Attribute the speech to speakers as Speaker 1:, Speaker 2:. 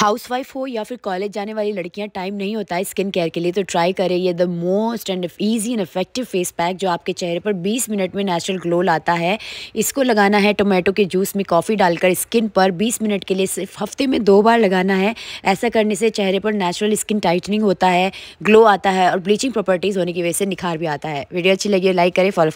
Speaker 1: Housewife हो या फिर कॉलेज जाने वाली लड़कियाँ टाइम नहीं होता है स्किन केयर के लिए तो ट्राई करें। ये the most and easy and effective face pack जो आपके चेहरे पर 20 मिनट में नेचुरल ग्लो लाता है। इसको लगाना है टोमेटो के जूस में कॉफ़ी डालकर स्किन पर 20 मिनट के लिए सिर्फ़ हफ़्ते में दो बार लगाना है। ऐसा करने से चेहरे पर नेचुरल स्किन टाइटनिंग होता है ग्लो आता है और ब्लीचिंग प्रॉपर्टीज़ होने की वजह से निखार भी आता है। वीडियो अच्छी लगी लाइक करें फॉलो